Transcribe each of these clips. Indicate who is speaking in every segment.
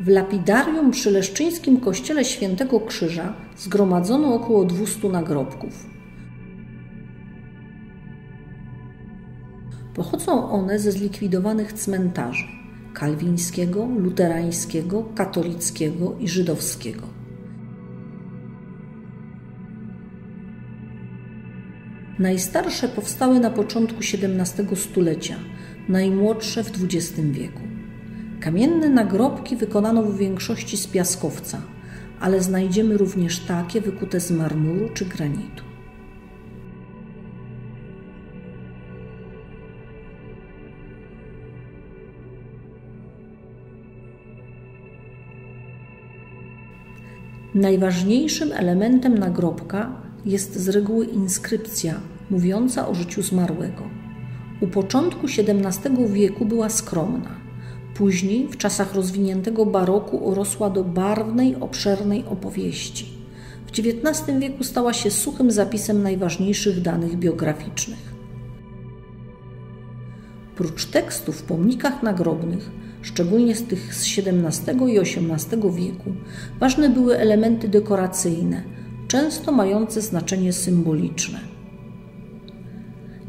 Speaker 1: W lapidarium przy leszczyńskim kościele Świętego Krzyża zgromadzono około 200 nagrobków. Pochodzą one ze zlikwidowanych cmentarzy kalwińskiego, luterańskiego, katolickiego i żydowskiego. Najstarsze powstały na początku XVII stulecia, najmłodsze w XX wieku. Kamienne nagrobki wykonano w większości z piaskowca, ale znajdziemy również takie wykute z marmuru czy granitu. Najważniejszym elementem nagrobka jest z reguły inskrypcja mówiąca o życiu zmarłego. U początku XVII wieku była skromna. Później, w czasach rozwiniętego baroku, urosła do barwnej, obszernej opowieści. W XIX wieku stała się suchym zapisem najważniejszych danych biograficznych. Prócz tekstów w pomnikach nagrobnych szczególnie z tych z XVII i XVIII wieku, ważne były elementy dekoracyjne, często mające znaczenie symboliczne.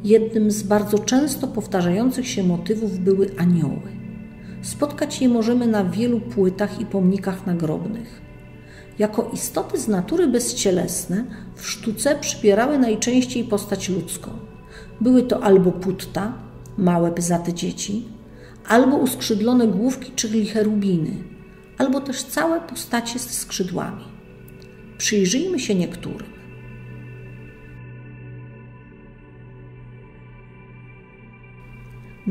Speaker 1: Jednym z bardzo często powtarzających się motywów były anioły. Spotkać je możemy na wielu płytach i pomnikach nagrobnych. Jako istoty z natury bezcielesne w sztuce przybierały najczęściej postać ludzką. Były to albo putta, małe pyzate dzieci, albo uskrzydlone główki, czyli cherubiny, albo też całe postacie ze skrzydłami. Przyjrzyjmy się niektórym.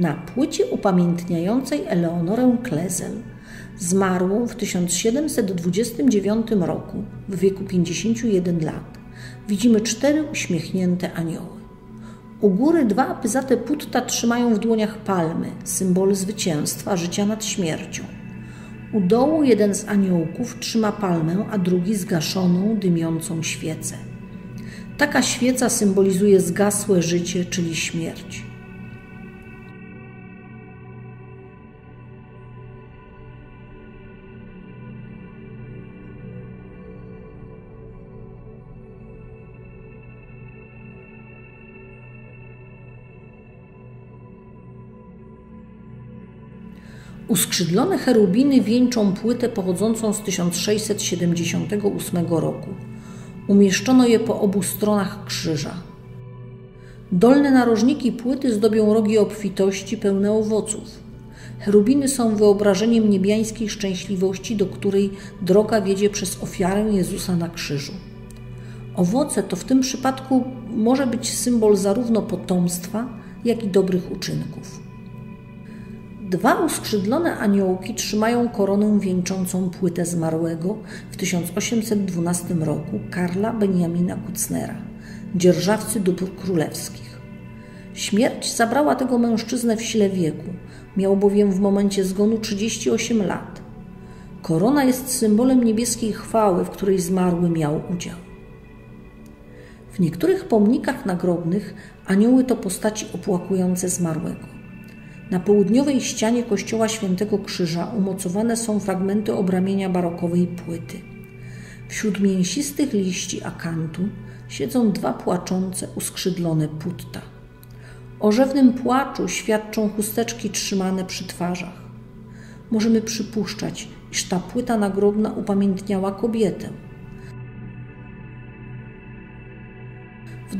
Speaker 1: Na płycie upamiętniającej Eleonorę Klezel, zmarłą w 1729 roku w wieku 51 lat, widzimy cztery uśmiechnięte anioły. U góry dwa apyzate putta trzymają w dłoniach palmy, symbol zwycięstwa, życia nad śmiercią. U dołu jeden z aniołków trzyma palmę, a drugi zgaszoną, dymiącą świecę. Taka świeca symbolizuje zgasłe życie, czyli śmierć. Uskrzydlone cherubiny wieńczą płytę pochodzącą z 1678 roku. Umieszczono je po obu stronach krzyża. Dolne narożniki płyty zdobią rogi obfitości pełne owoców. Cherubiny są wyobrażeniem niebiańskiej szczęśliwości, do której droga wiedzie przez ofiarę Jezusa na krzyżu. Owoce to w tym przypadku może być symbol zarówno potomstwa, jak i dobrych uczynków. Dwa uskrzydlone aniołki trzymają koronę wieńczącą płytę zmarłego w 1812 roku Karla Benjamina Kucnera, dzierżawcy dóbr królewskich. Śmierć zabrała tego mężczyznę w sile wieku, miał bowiem w momencie zgonu 38 lat. Korona jest symbolem niebieskiej chwały, w której zmarły miał udział. W niektórych pomnikach nagrobnych anioły to postaci opłakujące zmarłego. Na południowej ścianie kościoła Świętego Krzyża umocowane są fragmenty obramienia barokowej płyty. Wśród mięsistych liści akantu siedzą dwa płaczące, uskrzydlone putta. O rzewnym płaczu świadczą chusteczki trzymane przy twarzach. Możemy przypuszczać, iż ta płyta nagrobna upamiętniała kobietę.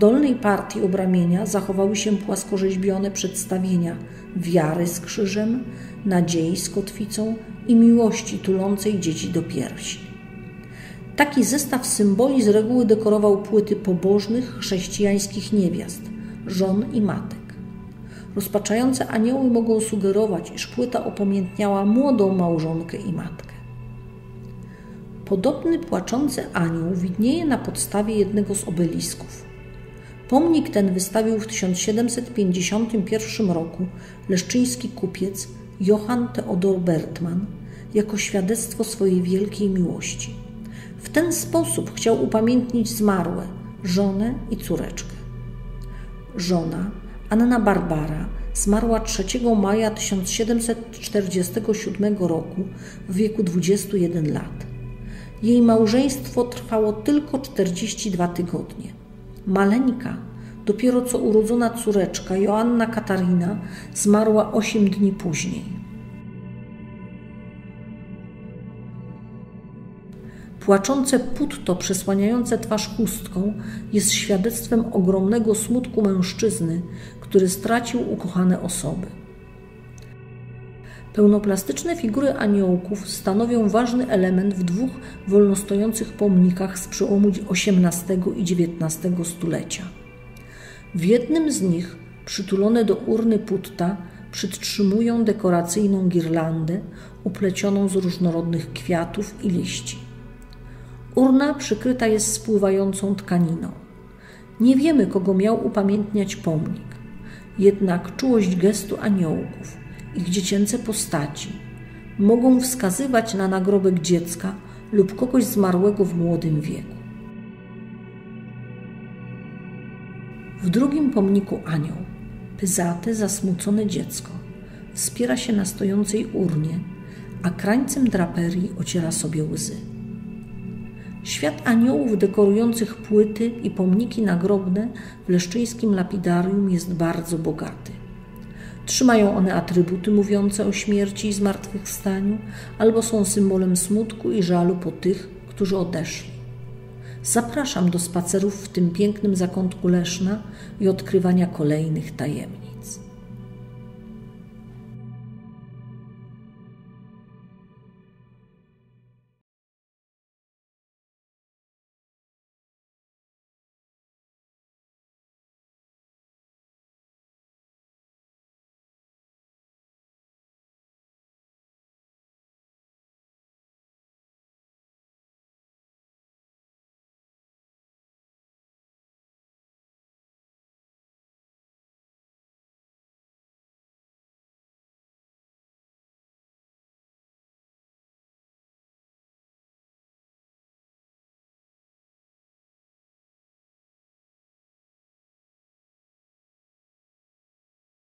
Speaker 1: Dolnej partii obramienia zachowały się płaskorzeźbione przedstawienia wiary z krzyżem, nadziei z kotwicą i miłości tulącej dzieci do piersi. Taki zestaw symboli z reguły dekorował płyty pobożnych chrześcijańskich niewiast, żon i matek. Rozpaczające anioły mogą sugerować, iż płyta opamiętniała młodą małżonkę i matkę. Podobny płaczący anioł widnieje na podstawie jednego z obelisków – Pomnik ten wystawił w 1751 roku leszczyński kupiec Johann Theodor Bertmann jako świadectwo swojej wielkiej miłości. W ten sposób chciał upamiętnić zmarłe, żonę i córeczkę. Żona, Anna Barbara, Zmarła 3 maja 1747 roku w wieku 21 lat. Jej małżeństwo trwało tylko 42 tygodnie. Maleńka, dopiero co urodzona córeczka Joanna Katarina, zmarła 8 dni później. Płaczące putto przesłaniające twarz chustką jest świadectwem ogromnego smutku mężczyzny, który stracił ukochane osoby. Pełnoplastyczne figury aniołków stanowią ważny element w dwóch wolnostojących pomnikach z przełomu XVIII i XIX stulecia. W jednym z nich, przytulone do urny putta, przytrzymują dekoracyjną girlandę uplecioną z różnorodnych kwiatów i liści. Urna przykryta jest spływającą tkaniną. Nie wiemy, kogo miał upamiętniać pomnik. Jednak czułość gestu aniołków, ich dziecięce postaci mogą wskazywać na nagrobek dziecka lub kogoś zmarłego w młodym wieku. W drugim pomniku anioł, pyzate, zasmucone dziecko, wspiera się na stojącej urnie, a krańcem draperii ociera sobie łzy. Świat aniołów dekorujących płyty i pomniki nagrobne w leszczyńskim lapidarium jest bardzo bogaty. Trzymają one atrybuty mówiące o śmierci i zmartwychwstaniu, albo są symbolem smutku i żalu po tych, którzy odeszli. Zapraszam do spacerów w tym pięknym zakątku Leszna i odkrywania kolejnych tajemnic.